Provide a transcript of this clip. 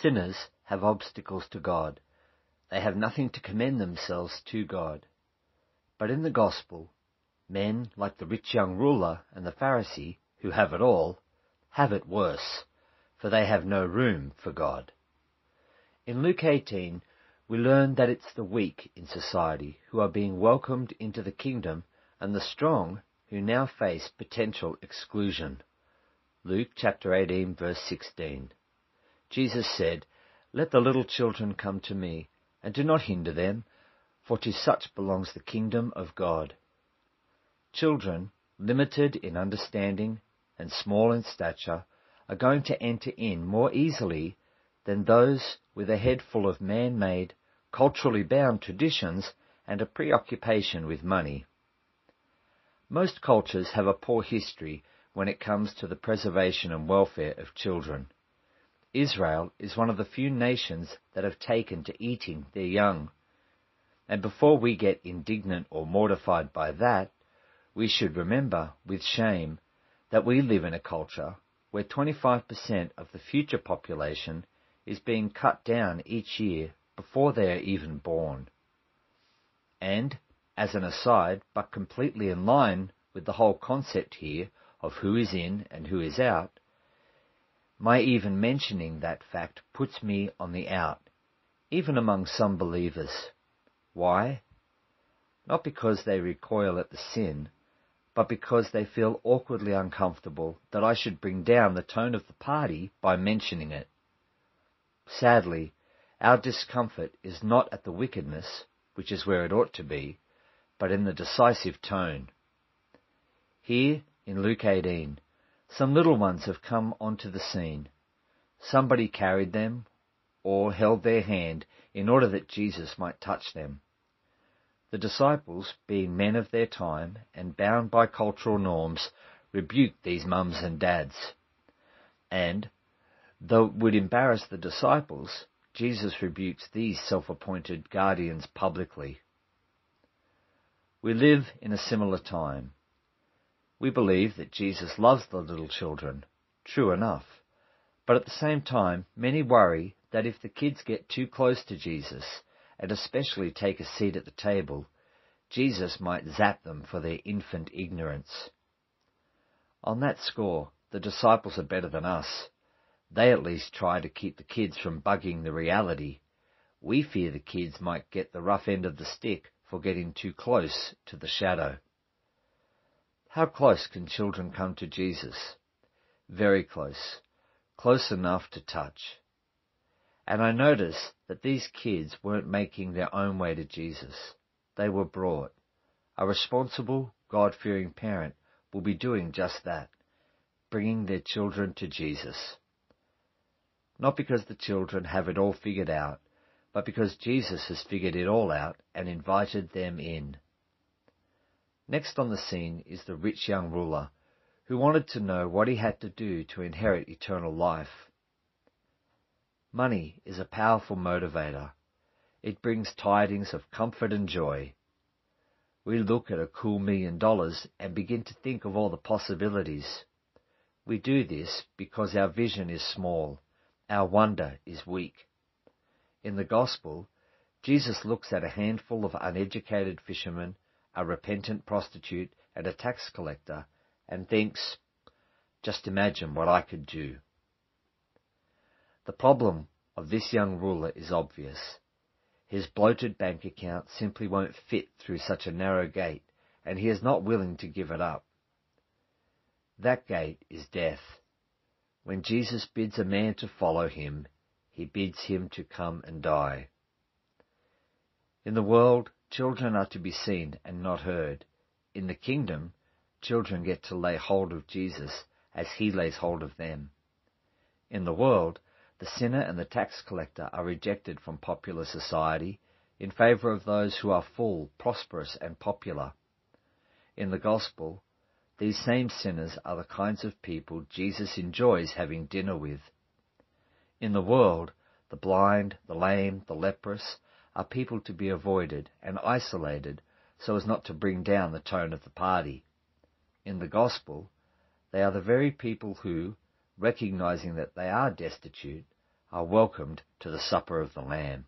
Sinners have obstacles to God. They have nothing to commend themselves to God. But in the Gospel, men like the rich young ruler and the Pharisee, who have it all, have it worse, for they have no room for God. In Luke 18, we learn that it's the weak in society who are being welcomed into the kingdom and the strong who now face potential exclusion. Luke chapter 18 verse 16. Jesus said, Let the little children come to me, and do not hinder them, for to such belongs the kingdom of God. Children, limited in understanding and small in stature, are going to enter in more easily than those with a head full of man-made, culturally bound traditions and a preoccupation with money. Most cultures have a poor history when it comes to the preservation and welfare of children. Israel is one of the few nations that have taken to eating their young. And before we get indignant or mortified by that, we should remember, with shame, that we live in a culture where 25% of the future population is being cut down each year before they are even born. And, as an aside, but completely in line with the whole concept here of who is in and who is out, my even mentioning that fact puts me on the out, even among some believers. Why? Not because they recoil at the sin, but because they feel awkwardly uncomfortable that I should bring down the tone of the party by mentioning it. Sadly, our discomfort is not at the wickedness, which is where it ought to be, but in the decisive tone. Here, in Luke 18, some little ones have come onto the scene. Somebody carried them or held their hand in order that Jesus might touch them. The disciples, being men of their time and bound by cultural norms, rebuked these mums and dads. And, though it would embarrass the disciples, Jesus rebukes these self-appointed guardians publicly. We live in a similar time. We believe that Jesus loves the little children. True enough. But at the same time, many worry that if the kids get too close to Jesus, and especially take a seat at the table, Jesus might zap them for their infant ignorance. On that score, the disciples are better than us. They at least try to keep the kids from bugging the reality. We fear the kids might get the rough end of the stick for getting too close to the shadow. How close can children come to Jesus? Very close. Close enough to touch. And I notice that these kids weren't making their own way to Jesus. They were brought. A responsible, God-fearing parent will be doing just that, bringing their children to Jesus. Not because the children have it all figured out, but because Jesus has figured it all out and invited them in. Next on the scene is the rich young ruler, who wanted to know what he had to do to inherit eternal life. Money is a powerful motivator. It brings tidings of comfort and joy. We look at a cool million dollars and begin to think of all the possibilities. We do this because our vision is small, our wonder is weak. In the Gospel, Jesus looks at a handful of uneducated fishermen a repentant prostitute, and a tax collector, and thinks, just imagine what I could do. The problem of this young ruler is obvious. His bloated bank account simply won't fit through such a narrow gate, and he is not willing to give it up. That gate is death. When Jesus bids a man to follow him, he bids him to come and die. In the world, Children are to be seen and not heard. In the kingdom, children get to lay hold of Jesus as he lays hold of them. In the world, the sinner and the tax collector are rejected from popular society in favor of those who are full, prosperous, and popular. In the gospel, these same sinners are the kinds of people Jesus enjoys having dinner with. In the world, the blind, the lame, the leprous, are people to be avoided and isolated so as not to bring down the tone of the party. In the gospel, they are the very people who, recognizing that they are destitute, are welcomed to the supper of the Lamb.